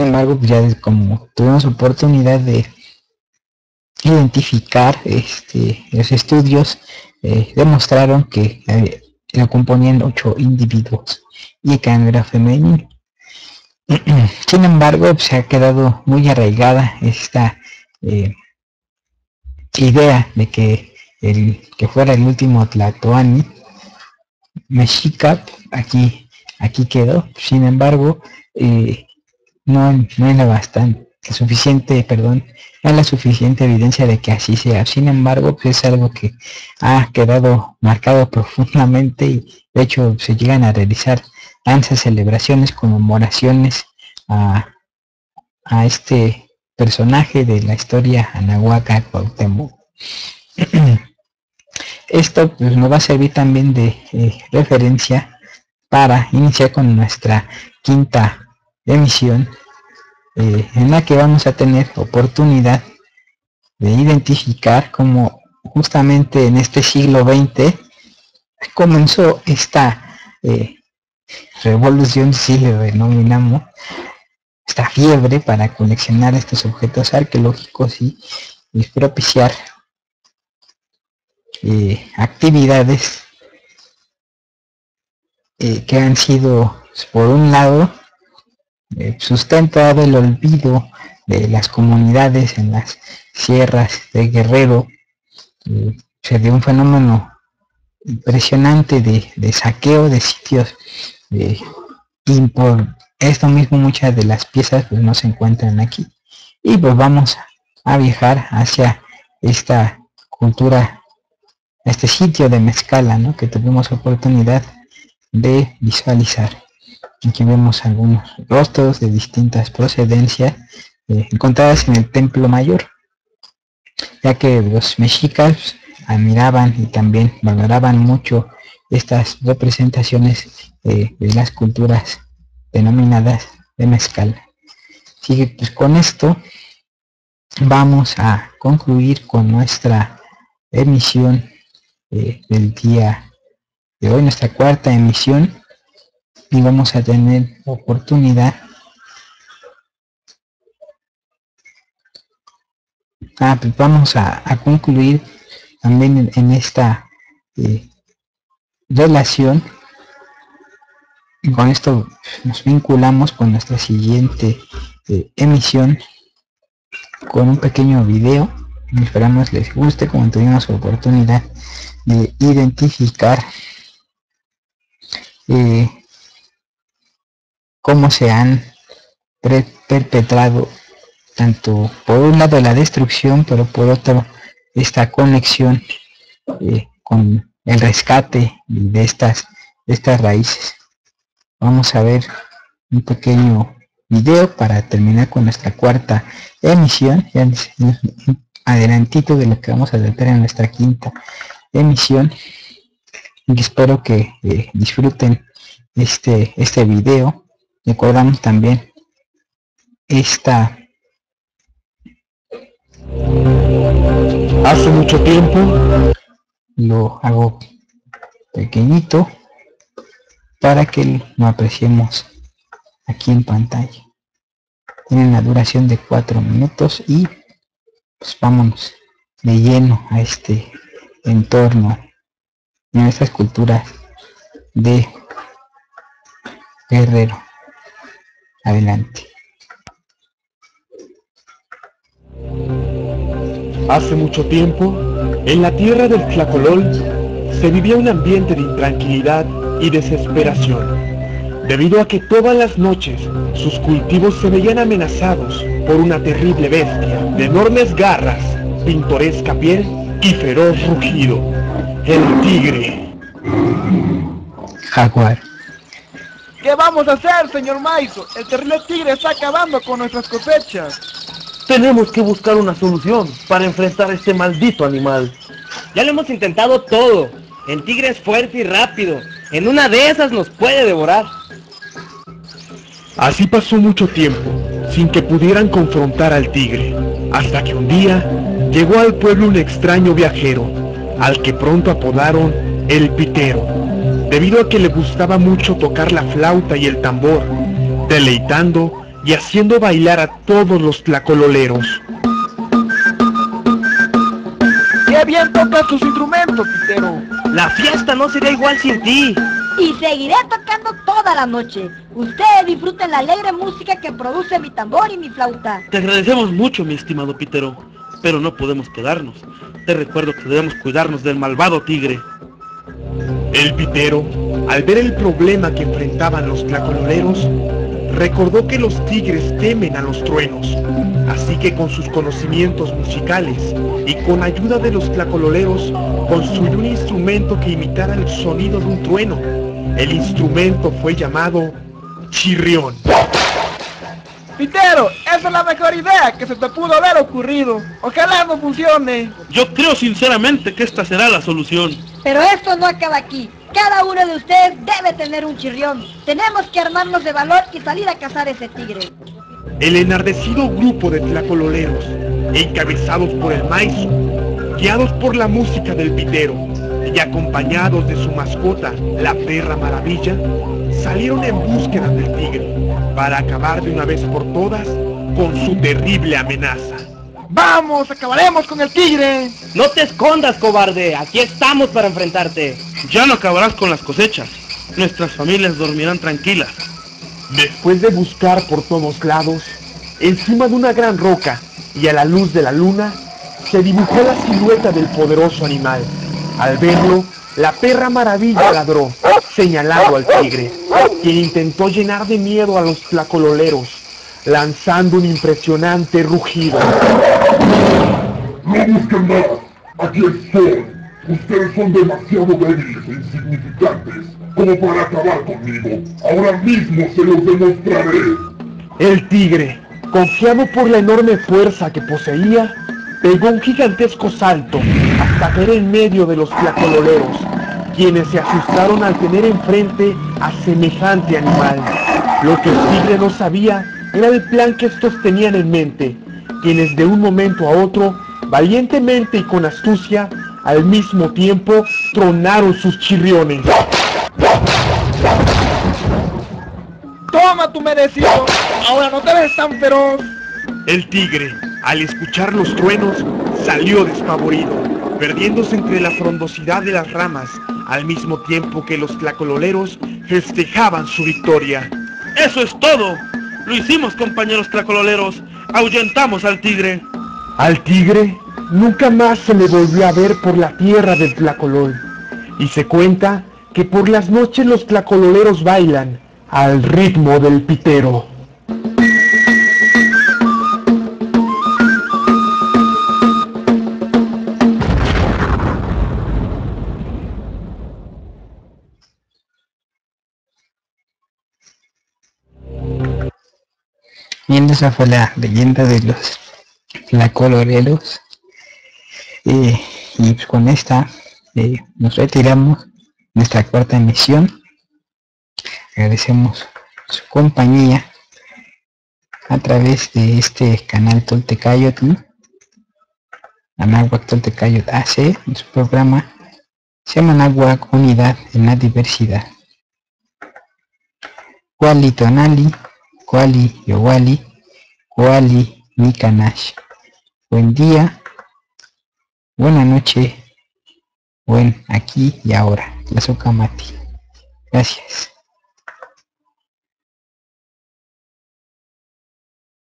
Embargo, ya como tuvimos oportunidad de identificar este, los estudios, eh, demostraron que eh, lo componían ocho individuos y que era femenino. Sin embargo, se ha quedado muy arraigada esta eh, idea de que el que fuera el último Tlatoani Mexica aquí aquí quedó. Sin embargo, eh, no, no era bastante suficiente, perdón, no la suficiente evidencia de que así sea. Sin embargo, pues es algo que ha quedado marcado profundamente y de hecho se llegan a realizar danzas, celebraciones, conmemoraciones a, a este personaje de la historia Anahuaca Cuauhtémoc. Esto pues, nos va a servir también de eh, referencia para iniciar con nuestra quinta emisión eh, en la que vamos a tener oportunidad de identificar cómo justamente en este siglo XX comenzó esta eh, revolución, si le denominamos, esta fiebre para coleccionar estos objetos arqueológicos y, propiciar eh, actividades que han sido, por un lado, eh, sustentado el olvido de las comunidades en las sierras de Guerrero. Eh, se dio un fenómeno impresionante de, saqueo de sitios y por esto mismo muchas de las piezas pues, no se encuentran aquí. Y pues vamos a viajar hacia esta cultura, este sitio de Mezcala, ¿no? que tuvimos oportunidad de visualizar. Aquí vemos algunos rostros de distintas procedencias eh, encontradas en el templo mayor, ya que los mexicas admiraban y también valoraban mucho estas representaciones eh, de las culturas denominadas de mezcal. Así que pues con esto vamos a concluir con nuestra emisión eh, del día de hoy, nuestra cuarta emisión y vamos a tener oportunidad. Ah, pues vamos a, concluir también en, esta eh, relación. Y con esto nos vinculamos con nuestra siguiente eh, emisión con un pequeño video. Esperamos les guste como tuvimos oportunidad de identificar eh, cómo se han perpetrado tanto por un lado la destrucción, pero por otro esta conexión eh, con el rescate de estas, estas raíces. Vamos a ver un pequeño video para terminar con nuestra cuarta emisión, adelantito de lo que vamos a tratar en nuestra quinta emisión. Y espero que eh, disfruten este, este video recordamos también esta hace mucho tiempo. lo hago pequeñito para que lo apreciemos aquí en pantalla. Tiene la duración de cuatro minutos y pues vámonos de lleno a este entorno en estas culturas de guerrero Adelante. Hace mucho tiempo, en la tierra del Tlacolol, se vivía un ambiente de intranquilidad y desesperación, debido a que todas las noches sus cultivos se veían amenazados por una terrible bestia de enormes garras, pintoresca piel y feroz rugido, el tigre. Jaguar. ¿Qué vamos a hacer, señor Maiso? El terrible tigre está acabando con nuestras cosechas. Tenemos que buscar una solución para enfrentar a este maldito animal. Ya lo hemos intentado todo. El tigre es fuerte y rápido. En una de esas nos puede devorar. Así pasó mucho tiempo, sin que pudieran confrontar al tigre, hasta que un día llegó al pueblo un extraño viajero, al que pronto apodaron el Pitero debido a que le gustaba mucho tocar la flauta y el tambor, deleitando y haciendo bailar a todos los tlacololeros. ¡Qué bien tocas tus instrumentos, Pitero! La fiesta no sería igual sin ti. Y seguiré tocando toda la noche. Ustedes disfruten la alegre música que produce mi tambor y mi flauta. Te agradecemos mucho, mi estimado Pitero, pero no podemos quedarnos. Te recuerdo que debemos cuidarnos del malvado tigre. El pitero, al ver el problema que enfrentaban los tlacololeros, recordó que los tigres temen a los truenos, así que con sus conocimientos musicales y con ayuda de los tlacololeros, construyó un instrumento que imitara el sonido de un trueno. El instrumento fue llamado chirrión. Pitero, esa es la mejor idea que se te pudo haber ocurrido. Ojalá no funcione. Yo creo sinceramente que esta será la solución. Pero esto no acaba aquí. Cada uno de ustedes debe tener un chirrión. Tenemos que armarnos de valor y salir a cazar ese tigre. El enardecido grupo de tlacololeros, encabezados por el maizo, guiados por la música del pitero y acompañados de su mascota, la perra maravilla, salieron en búsqueda del tigre para acabar de una vez por todas con su terrible amenaza. ¡Vamos! ¡Acabaremos con el tigre! No te escondas, cobarde. Aquí estamos para enfrentarte. Ya no acabarás con las cosechas. Nuestras familias dormirán tranquilas. Después de buscar por todos lados, encima de una gran roca y a la luz de la luna, se dibujó la silueta del poderoso animal. Al verlo, la perra maravilla ladró, señalando al tigre, quien intentó llenar de miedo a los tlacololeros, lanzando un impresionante rugido. No busquen más. Aquí estoy. Ustedes son demasiado débiles e insignificantes como para acabar conmigo. Ahora mismo se los demostraré. El tigre, confiado por la enorme fuerza que poseía, pegó un gigantesco salto hasta caer en medio de los tlacololeros, quienes se asustaron al tener enfrente a semejante animal. Lo que el tigre no sabía era el plan que estos tenían en mente, quienes de un momento a otro, valientemente y con astucia, al mismo tiempo tronaron sus chirriones. ¡Toma tu merecido! Ahora no te ves tan feroz. El tigre, al escuchar los truenos, salió despavorido, perdiéndose entre la frondosidad de las ramas, al mismo tiempo que los tlacololeros festejaban su victoria. Eso es todo. Lo hicimos, compañeros tlacololeros. Ahuyentamos al tigre. Al tigre nunca más se le volvió a ver por la tierra del tlacolol, y se cuenta que por las noches los tlacololeros bailan al ritmo del pitero. Bien, esa fue la leyenda de los tlacoloreros. Eh, y pues con esta eh, nos retiramos nuestra cuarta emisión. Agradecemos su compañía a través de este canal Toltecayotl, Anáhuac Toltecayot AC, en su programa se llama Anáhuac Unidad en la Diversidad. Kuali Tonali, Kuali Yowali, Kuali Mikanash. Buen día, buena noche, buen aquí y ahora. La Socamati. Gracias.